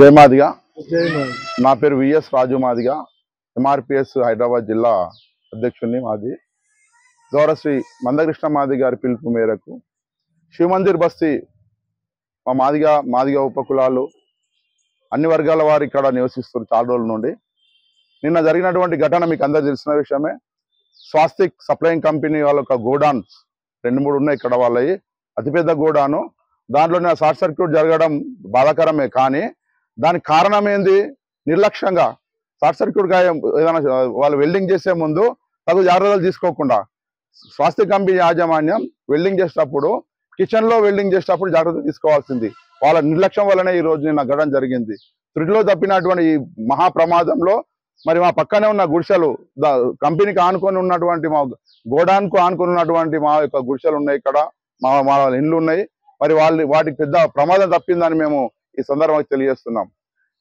జై మాదిగా. నా పేరు విఎస్ రాజు మాదిగా. ఎంఆర్పిఎస్ హైదరాబాద్ జిల్లా అధ్యక్షుడిని మాది. గౌరవశ్రీ మందకృష్ణ మాది గారి పిలుపు మేరకు శివమందిర్ బస్తీ మా మాదిగా మాదిగా ఉపకులాలు అన్ని వర్గాల వారు ఇక్కడ నివసిస్తున్నారు చాలా రోజుల నుండి. నిన్న జరిగినటువంటి ఘటన మీకు అందరు తెలిసిన విషయమే. స్వాస్తిక్ సప్లయింగ్ కంపెనీ వాళ్ళ యొక్క గోడాన్స్ రెండు మూడు ఉన్నాయి ఇక్కడ వాళ్ళవి. అతిపెద్ద గోడాను. దాంట్లోనే షార్ట్ సర్క్యూట్ జరగడం బాధాకరమే కానీ దానికి కారణం ఏంది నిర్లక్ష్యంగా షార్ట్ సర్క్యూట్ ఏదైనా వాళ్ళు వెల్డింగ్ చేసే ముందు తగు జాగ్రత్తలు తీసుకోకుండా స్వాస్థ్య కంపెనీ యాజమాన్యం వెల్డింగ్ చేసేటప్పుడు కిచెన్లో వెల్డింగ్ చేసేటప్పుడు జాగ్రత్త తీసుకోవాల్సింది. వాళ్ళ నిర్లక్ష్యం వల్లనే ఈ రోజు నిన్న గడడం జరిగింది. త్రుటిలో తప్పినటువంటి ఈ మహా ప్రమాదంలో మరి మా పక్కనే ఉన్న గుడిసెలు కంపెనీకి ఆనుకొని ఉన్నటువంటి మా గోడాన్కు ఆనుకొని ఉన్నటువంటి మా యొక్క గుడిసెలు ఉన్నాయి ఇక్కడ. మా మా ఇండ్లు ఉన్నాయి. మరి వాళ్ళు వాటికి పెద్ద ప్రమాదం తప్పిందని మేము ఈ సందర్భంగా తెలియజేస్తున్నాం.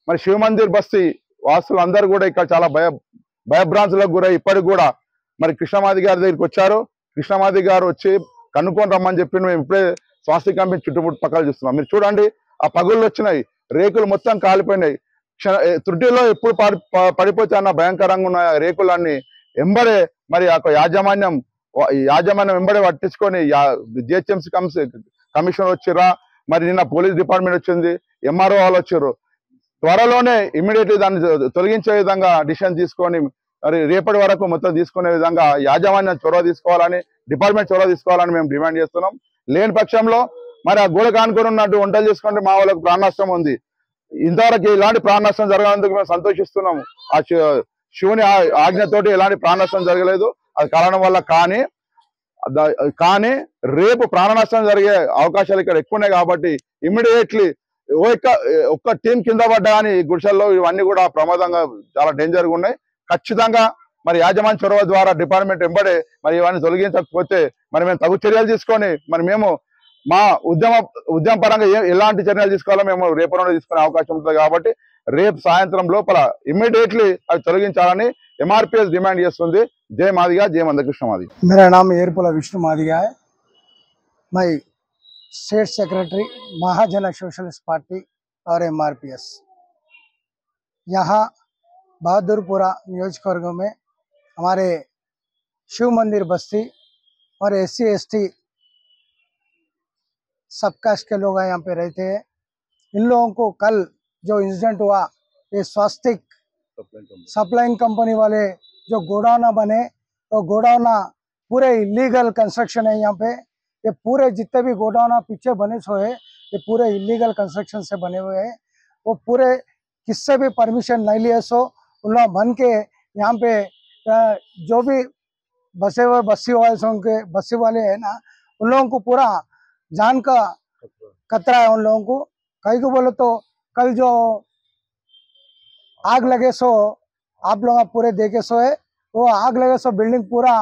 మరి శివ మందిర్ బస్తీ వాసులు అందరూ కూడా ఇక్కడ చాలా భయ భయభ్రాంతులకు గురై ఇప్పటికి కూడా మరి కృష్ణమాది గారి దగ్గరికి వచ్చారు. కృష్ణమాది గారు వచ్చి కనుక్కొని రమ్మని చెప్పి మేము ఇప్పుడే స్వాస్తి కంపెనీ చుట్టుముట్టు పక్కన చూస్తున్నాం. మీరు చూడండి ఆ పగుళ్ళు వచ్చినాయి రేకులు మొత్తం కాలిపోయినాయి. క్షణ ఏ, త్రుటిలో ఎప్పుడు పడి పడిపోతే అన్న భయంకరంగా ఉన్న రేకులన్నీ ఎంబడే మరి ఆ యాజమాన్యం యాజమాన్యం వెంబడే పట్టించుకొని జిహెచ్ఎంసీ కమిషనర్ వచ్చిరా మరి నిన్న పోలీస్ డిపార్ట్మెంట్ వచ్చింది ఎంఆర్ఓ వాళ్ళు వచ్చారు. త్వరలోనే ఇమ్మీడియట్లీ దాన్ని తొలగించే విధంగా డిసిషన్ తీసుకొని మరి రేపటి వరకు మొత్తం తీసుకునే విధంగా యాజమాన్యం చొరవ తీసుకోవాలని డిపార్ట్మెంట్ చొరవ తీసుకోవాలని మేము డిమాండ్ చేస్తున్నాం. లేని పక్షంలో మరి ఆ గోడ కానుకొని ఉన్నట్టు వంటలు చేసుకుంటే మా వాళ్ళకి ప్రాణనష్టం ఉంది. ఇంతవరకు ఇలాంటి ప్రాణనష్టం జరగనందుకు మేము సంతోషిస్తున్నాము. ఆ శివుని ఆ- ఆజ్ఞతోటి ఎలాంటి ప్రాణనష్టం జరగలేదు. అది కారణం వల్ల కానీ కానీ రేపు ప్రాణ నష్టం జరిగే అవకాశాలు ఇక్కడ ఎక్కువ ఉన్నాయి కాబట్టి ఇమ్మీడియట్లీ ఒక్క ఒక్క టీం కింద పడ్డా కానీ ఈ గుడిసెల్లో ఇవన్నీ కూడా ప్రమాదంగా చాలా డేంజర్గా ఉన్నాయి. ఖచ్చితంగా మరి యాజమాన్య చొరవ ద్వారా డిపార్ట్మెంట్ వెంబడే మరి ఇవన్నీ తొలగించకపోతే మరి మేము తగు చర్యలు తీసుకొని మరి మేము మా ఉద్యమ ఉద్యమ పరంగా ఎలాంటి చర్యలు తీసుకోవాలో మేము రేపు నుండి తీసుకునే అవకాశం ఉంటుంది కాబట్టి రేపు సాయంత్రం లోపల ఇమ్మీడియట్లీ అవి తొలగించాలని एमआरपीएस डिमांड यस वंदे जय माधिका जय मंदिर कृष्ण मादिगा मेरा नाम एरपुला विष्णु माधिका है। मैं state secretary Mahajan socialist party और एमआरपीएस यहाँ बहादुरपुरा नियोजकवर्ग में हमारे शिव मंदिर बस्ती और S C S T subcaste के लोग यहाँ पे रहते हैं। इन लोगों को कल जो इंसिडेंट हुआ, ये स्वास्तिक सप्लाइंग कंपनी वाले जो गोडाउना बने तो गोडाउना पूरे इलीगल कंस्ट्रक्शन है यहाँ पे। ये पूरे जितने भी गोडाउना पीछे बने सो है ये पूरे इलीगल कंस्ट्रक्शन से बने हुए हैं। वो पूरे किससे भी परमिशन नहीं लिए सो उन लोग बन के यहाँ पे जो भी बसे हुए बस्सी वाले सो उनके बस्सी वाले है ना उन लोगों को पूरा जान का खतरा है उन लोगों को। कहीं को बोलो तो कल जो आग लगे सो, आप लोग पूरे देखे सो है। वो आग लगे सो बिल्डिंग पूरा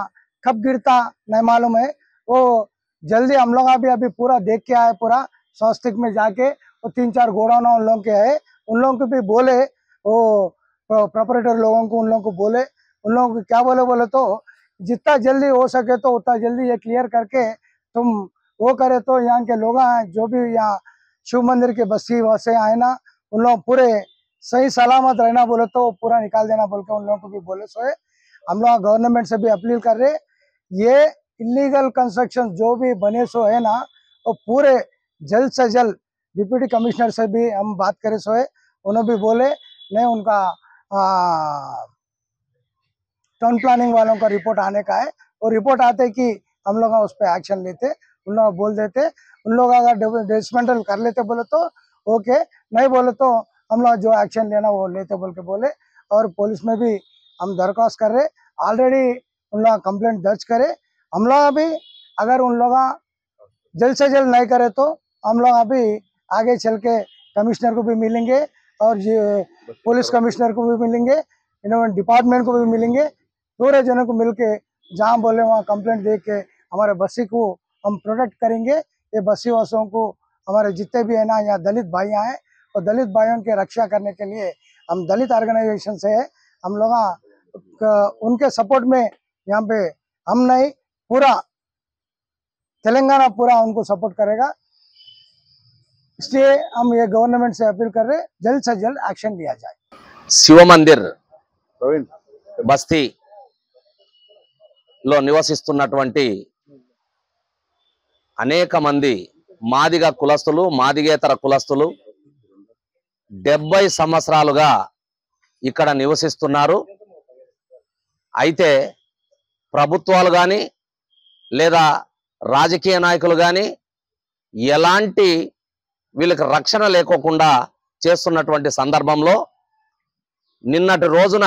कब गिरता, नहीं मालूम है। वो जल्दी हम लोग अभी अभी पूरा देख के आए, पूरा स्वास्थ्य में जाके। वो तीन चार गोडाउन उन लोगों के है। उन लोगों को भी बोले, वो प्रोपरेटर लोगों को उन लोगों को बोले। उन लोगों को क्या बोले बोले तो जितना जल्दी हो सके तो उतना जल्दी ये क्लियर करके तुम वो करे तो यहाँ के लोग जो भी यहाँ शिव मंदिर के बस्ती वसे आए ना, उन लोग पूरे सही सलामत रहना बोले तो पूरा निकाल देना बोल के उन लोगों को भी बोले, सो है। हम लोग गवर्नमेंट से भी अपील कर रहे। ये इलीगल कंस्ट्रक्शन जो भी बने सो है ना, वो तो पूरे जल्द से जल्द डिप्यूटी कमिश्नर से भी हम बात करें, सो है। उन्होंने भी बोले, नहीं उनका टाउन प्लानिंग वालों का रिपोर्ट आने का है। और रिपोर्ट आते कि हम लोग उस पर एक्शन लेते, उन लोग बोल देते। उन लोग अगर डिसमेंटल कर लेते बोले तो ओके नहीं बोले तो हम लोग जो एक्शन लेना वो लेते बोल के बोले, और पुलिस में भी हम दरख्वास्त कर रहे। ऑलरेडी उन लोग कंप्लेंट दर्ज करे। हम लोग अभी अगर उन लोग जल्द से जल्द नहीं करे तो हम लोग अभी आगे चल के कमिश्नर को भी मिलेंगे, और पुलिस कमिश्नर को भी मिलेंगे, इन्होंने डिपार्टमेंट को भी मिलेंगे। पूरे जनों को मिलके जहाँ बोले वहाँ कंप्लेंट दे के हमारे बस्सी को हम प्रोटेक्ट करेंगे। ये बस्सी वासियों को हमारे जितने भी है ना, यहाँ दलित भाइयाँ हैं और दलित भाइयों की रक्षा करने के लिए हम दलित ऑर्गेनाइजेशन से है हम लोग क- उनके सपोर्ट में यहाँ पे हम नहीं पूरा तेलंगाना पूरा उनको सपोर्ट करेगा इसलिए हम ये गवर्नमेंट से अपील कर रहे हैं जल्द से जल्द एक्शन लिया जाए శివ మందిర్ ప్రవీణ్ బస్తీ లో నివసిస్తున్నటువంటి అనేక మంది మాదిగ కులస్తులు మాదిగేతర కులస్తులు డెబ్బై సంవత్సరాలుగా ఇక్కడ నివసిస్తున్నారు. అయితే ప్రభుత్వాలు కానీ లేదా రాజకీయ నాయకులు కానీ ఎలాంటి వీళ్ళకి రక్షణ లేకోకుండా చేస్తున్నటువంటి సందర్భంలో నిన్నటి రోజున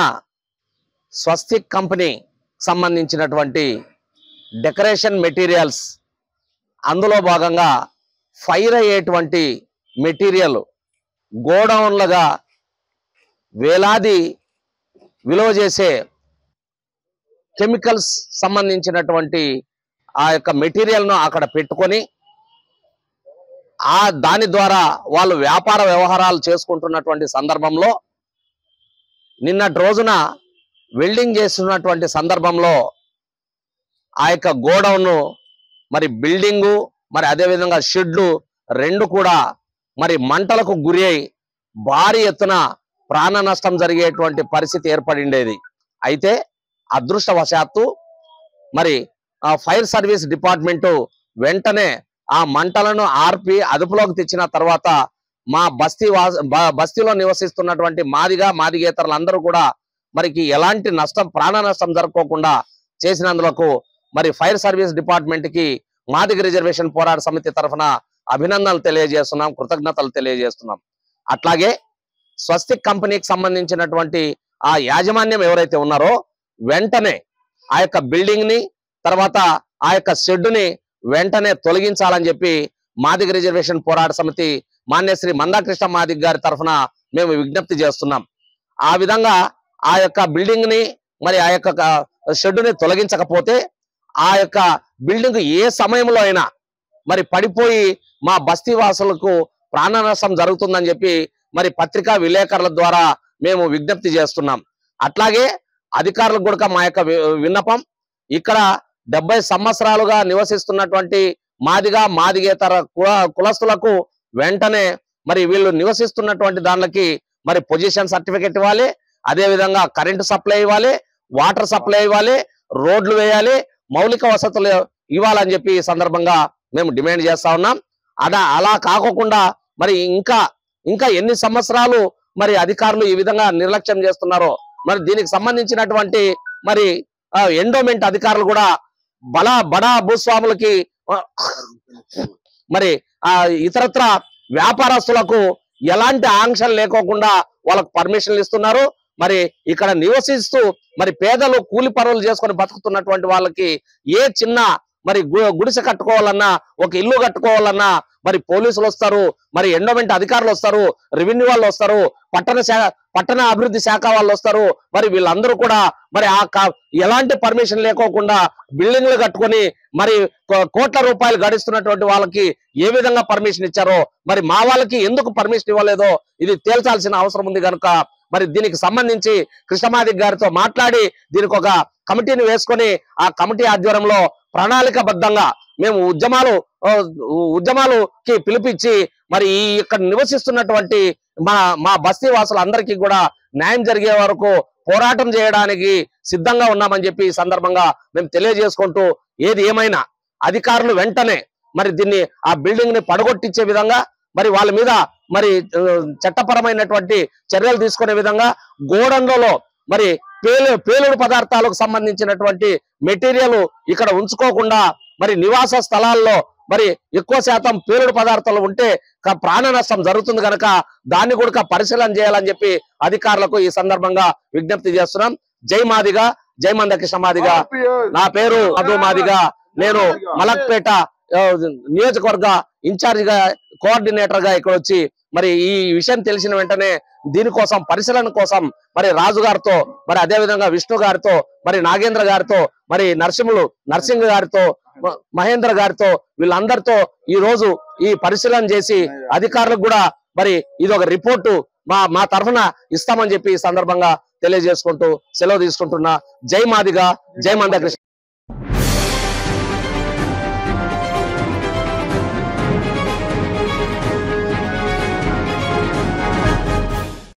స్వస్తిక్ కంపెనీ సంబంధించినటువంటి డెకరేషన్ మెటీరియల్స్ అందులో భాగంగా ఫైర్ అయ్యేటువంటి మెటీరియల్ గోడౌన్లుగా వేలాది విలువ చేసే కెమికల్స్ సంబంధించినటువంటి ఆ యొక్క మెటీరియల్ను అక్కడ పెట్టుకొని ఆ దాని ద్వారా వాళ్ళు వ్యాపార వ్యవహారాలు చేసుకుంటున్నటువంటి సందర్భంలో నిన్నటి రోజున వెల్డింగ్ చేస్తున్నటువంటి సందర్భంలో ఆ యొక్క గోడౌన్ మరి బిల్డింగు మరి అదేవిధంగా షెడ్లు రెండు కూడా మరి మంటలకు గురి అయి భారీ ఎత్తున ప్రాణ నష్టం జరిగేటువంటి పరిస్థితి ఏర్పడిండేది. అయితే అదృష్టవశాత్తు మరి ఆ ఫైర్ సర్వీస్ డిపార్ట్మెంటు వెంటనే ఆ మంటలను ఆర్పి అదుపులోకి తెచ్చిన తర్వాత మా బస్తీ బస్తీలో నివసిస్తున్నటువంటి మాదిగా మాదిగేతరులందరూ కూడా మరికి ఎలాంటి నష్టం ప్రాణ నష్టం జరుపుకోకుండా చేసినందులకు మరి ఫైర్ సర్వీస్ డిపార్ట్మెంట్కి మాదిగ రిజర్వేషన్ పోరాట సమితి తరఫున అభినందనలు తెలియజేస్తున్నాం కృతజ్ఞతలు తెలియజేస్తున్నాం. అట్లాగే స్వస్తిక్ కంపెనీకి సంబంధించినటువంటి ఆ యాజమాన్యం ఎవరైతే ఉన్నారో వెంటనే ఆ యొక్క బిల్డింగ్ని తర్వాత ఆ యొక్క షెడ్డుని వెంటనే తొలగించాలని చెప్పి మాదిగ రిజర్వేషన్ పోరాట సమితి మాన్యశ్రీ మందాకృష్ణ మాదిగ్ గారి తరఫున మేము విజ్ఞప్తి చేస్తున్నాం. ఆ విధంగా ఆ యొక్క బిల్డింగ్ని మరి ఆ యొక్క షెడ్డుని తొలగించకపోతే ఆ యొక్క బిల్డింగ్ ఏ సమయంలో అయినా మరి పడిపోయి మా బస్తీ వాసులకు ప్రాణ నష్టం జరుగుతుందని చెప్పి మరి పత్రికా విలేకరుల ద్వారా మేము విజ్ఞప్తి చేస్తున్నాం. అట్లాగే అధికారులకు కూడా మా యొక్క వి- విన్నపం ఇక్కడ డెబ్బై సంవత్సరాలుగా నివసిస్తున్నటువంటి మాదిగా మాదిగేతర కులస్తులకు వెంటనే మరి వీళ్ళు నివసిస్తున్నటువంటి దానికి మరి పొజిషన్ సర్టిఫికెట్ ఇవ్వాలి. అదేవిధంగా కరెంటు సప్లై ఇవ్వాలి వాటర్ సప్లై ఇవ్వాలి రోడ్లు వేయాలి మౌలిక వసతులు ఇవ్వాలని చెప్పి ఈ సందర్భంగా మేము డిమాండ్ చేస్తా ఉన్నాం. అలా అలా కాకోకుండా మరి ఇంకా ఇంకా ఎన్ని సంవత్సరాలు మరి అధికారులు ఈ విధంగా నిర్లక్ష్యం చేస్తున్నారో మరి దీనికి సంబంధించినటువంటి మరి ఎండోమెంట్ అధికారులు కూడా బల బడా భూస్వాములకి మరి ఆ ఇతరత్ర వ్యాపారస్తులకు ఎలాంటి ఆంక్షలు లేకోకుండా వాళ్ళకు పర్మిషన్లు ఇస్తున్నారు. మరి ఇక్కడ నివసిస్తూ మరి పేదలు కూలి పనులు చేసుకొని బతుకుతున్నటువంటి వాళ్ళకి ఏ చిన్న మరి గు- గుడిసె కట్టుకోవాలన్నా ఒక ఇల్లు కట్టుకోవాలన్నా మరి పోలీసులు వస్తారు మరి ఎండోమెంట్ అధికారులు వస్తారు రెవెన్యూ వాళ్ళు వస్తారు పట్టణ శాఖ పట్టణ అభివృద్ధి శాఖ వాళ్ళు వస్తారు మరి వీళ్ళందరూ కూడా మరి ఆ ఎలాంటి పర్మిషన్ లేకోకుండా బిల్డింగ్లు కట్టుకొని మరి కో- కోట్ల రూపాయలు గడిస్తున్నటువంటి వాళ్ళకి ఏ విధంగా పర్మిషన్ ఇచ్చారో మరి మా వాళ్ళకి ఎందుకు పర్మిషన్ ఇవ్వలేదో ఇది తేల్చాల్సిన అవసరం ఉంది కనుక మరి దీనికి సంబంధించి కృష్ణమాదిక్ గారితో మాట్లాడి దీనికి ఒక కమిటీని వేసుకొని ఆ కమిటీ ఆధ్వర్యంలో ప్రణాళికబద్ధంగా మేము ఉద్యమాలు ఉద్యమాలుకి పిలిపించి మరి ఈ ఇక్కడ నివసిస్తున్నటువంటి మా మా బస్తీ వాసులందరికీ కూడా న్యాయం జరిగే వరకు పోరాటం చేయడానికి సిద్ధంగా ఉన్నామని చెప్పి ఈ సందర్భంగా మేము తెలియజేసుకుంటూ ఏది ఏమైనా అధికారులు వెంటనే మరి దీన్ని ఆ బిల్డింగ్ని పడగొట్టించే విధంగా మరి వాళ్ళ మీద మరి చట్టపరమైనటువంటి చర్యలు తీసుకునే విధంగా గోడంలో మరి పేలు పేలుడు పదార్థాలకు సంబంధించినటువంటి మెటీరియల్ ఇక్కడ ఉంచుకోకుండా మరి నివాస స్థలాల్లో మరి ఎక్కువ శాతం పేలుడు పదార్థాలు ఉంటే ప్రాణ నష్టం జరుగుతుంది కనుక దాన్ని కూడా పరిశీలన చేయాలని చెప్పి అధికారులకు ఈ సందర్భంగా విజ్ఞప్తి చేస్తున్నాం. జై మాదిగా జై మందకృష్ణ మాదిగా. నా పేరు మధు మాదిగా. నేను మలక్పేట నియోజకవర్గ ఇన్ఛార్జిగా కోఆర్డినేటర్గా ఇక్కడ వచ్చి మరి ఈ విషయం తెలిసిన వెంటనే దీనికోసం పరిశీలన కోసం మరి రాజు గారితో మరి అదే విధంగా విష్ణు గారితో మరి నాగేంద్ర గారితో మరి నరసింహులు నరసింహ గారితో మహేంద్ర గారితో వీళ్ళందరితో ఈ రోజు ఈ పరిశీలన చేసి అధికారులకు కూడా మరి ఇది ఒక రిపోర్టు మా మా తరఫున ఇస్తామని చెప్పి ఈ సందర్భంగా తెలియజేసుకుంటూ సెలవు తీసుకుంటున్నా. జై మాదిగా జై మందకృష్ణ.